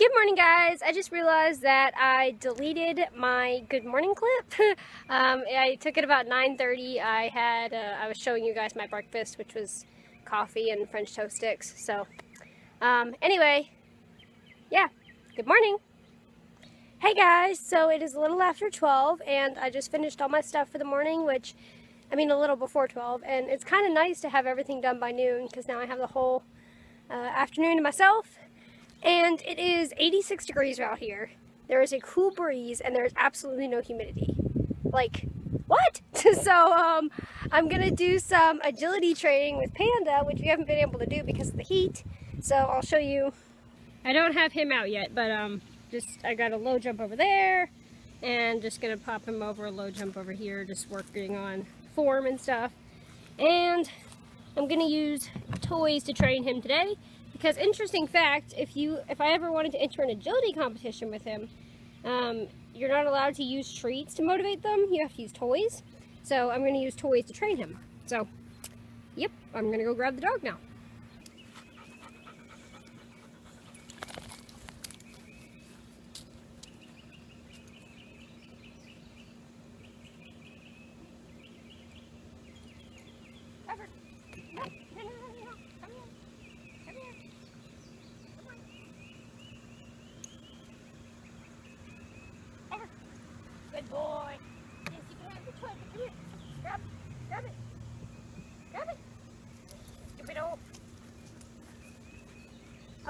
Good morning guys. I just realized that I deleted my good morning clip. um, I took it about 9.30. I had, uh, I was showing you guys my breakfast which was coffee and French toast sticks. So um, anyway, yeah, good morning. Hey guys, so it is a little after 12 and I just finished all my stuff for the morning which, I mean a little before 12 and it's kind of nice to have everything done by noon because now I have the whole uh, afternoon to myself and it is 86 degrees out here. There is a cool breeze and there's absolutely no humidity. Like, what? so um, I'm to do some agility training with Panda, which we haven't been able to do because of the heat. So I'll show you. I don't have him out yet, but um, just I got a low jump over there and just to pop him over a low jump over here, just working on form and stuff. And I'm to use toys to train him today. Because interesting fact, if you if I ever wanted to enter an agility competition with him, um, you're not allowed to use treats to motivate them. You have to use toys. So I'm going to use toys to train him. So, yep, I'm going to go grab the dog now. Good boy. Yes, you can have the toy. Come here. Grab, grab it. Grab it. Stupid old.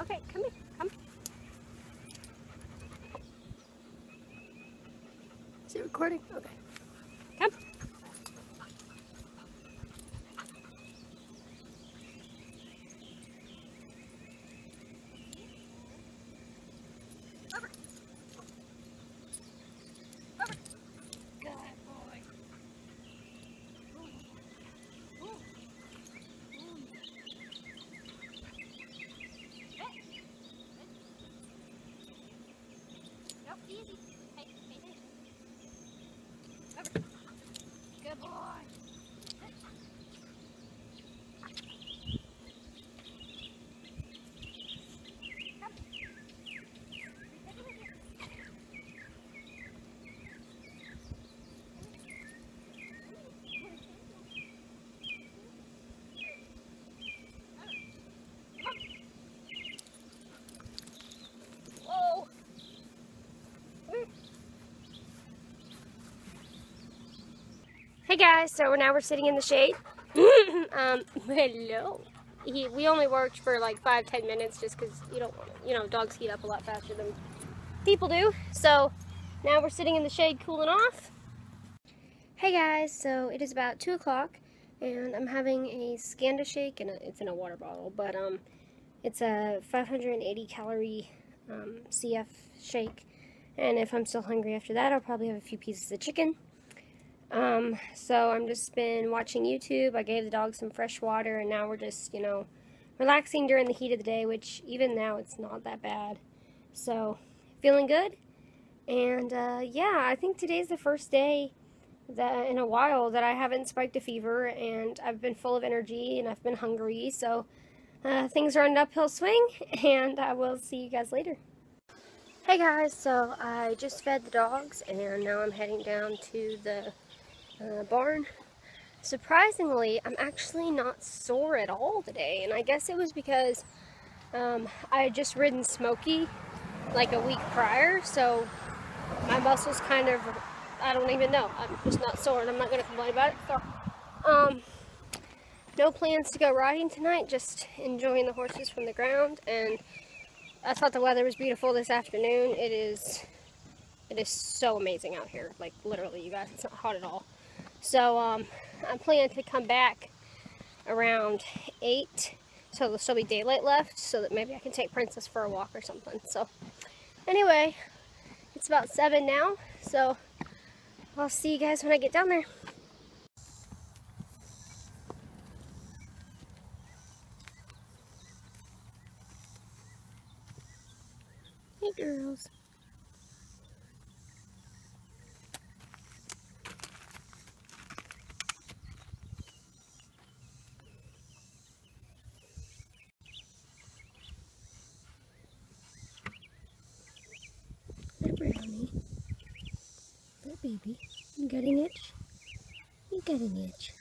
Okay, come here. Come. Is it recording? Okay. Come. Easy. Hey, hey, hey. Over. Good boy. Hey guys, so now we're sitting in the shade. um, hello. He, we only worked for like five, ten minutes just because you don't, you know, dogs heat up a lot faster than people do. So now we're sitting in the shade cooling off. Hey guys, so it is about two o'clock and I'm having a Scandishake and it's in a water bottle, but um, it's a 580 calorie um, CF shake. And if I'm still hungry after that, I'll probably have a few pieces of chicken. Um, so I'm just been watching YouTube. I gave the dog some fresh water and now we're just, you know, relaxing during the heat of the day, which even now it's not that bad. So, feeling good. And, uh, yeah, I think today's the first day that in a while that I haven't spiked a fever and I've been full of energy and I've been hungry. So, uh, things are on an uphill swing and I will see you guys later. Hey guys, so I just fed the dogs and now I'm heading down to the uh, barn. Surprisingly, I'm actually not sore at all today, and I guess it was because um, I had just ridden Smoky like a week prior, so my muscles kind of, I don't even know, I'm just not sore, and I'm not going to complain about it. So, um, no plans to go riding tonight, just enjoying the horses from the ground, and I thought the weather was beautiful this afternoon. It is, it is so amazing out here, like literally, you guys, it's not hot at all. So um, I'm planning to come back around 8 so there'll still be daylight left so that maybe I can take Princess for a walk or something. So anyway, it's about 7 now, so I'll see you guys when I get down there. Hey girls. Baby. You an itch? You an itch.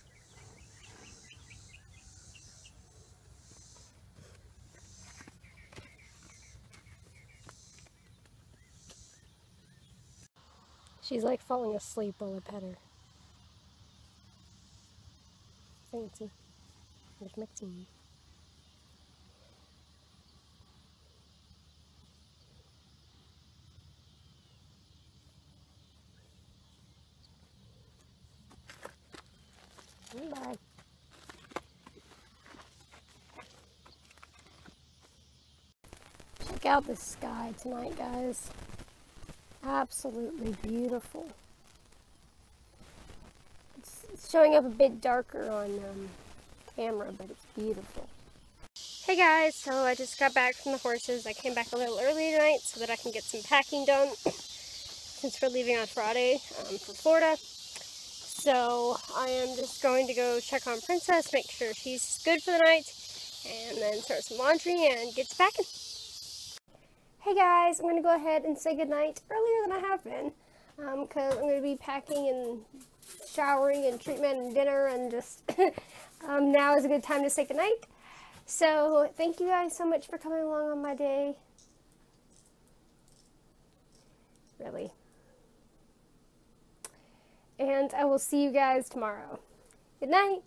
She's like falling asleep while I pet her. Fancy. There's Maxine. Bye. Check out the sky tonight, guys. Absolutely beautiful. It's, showing up a bit darker on um, camera, but it's beautiful. Hey guys, so I just got back from the horses. I came back a little early tonight so that I can get some packing done since we're leaving on Friday um, for Florida. So I am just going to go check on Princess, make sure she's good for the night, and then start some laundry and get to packing. Hey guys, I'm going to go ahead and say goodnight earlier than I have been, because um, I'm going to be packing and showering and treatment and dinner and just um, now is a good time to say goodnight. So thank you guys so much for coming along on my day. Really and I will see you guys tomorrow. Good night.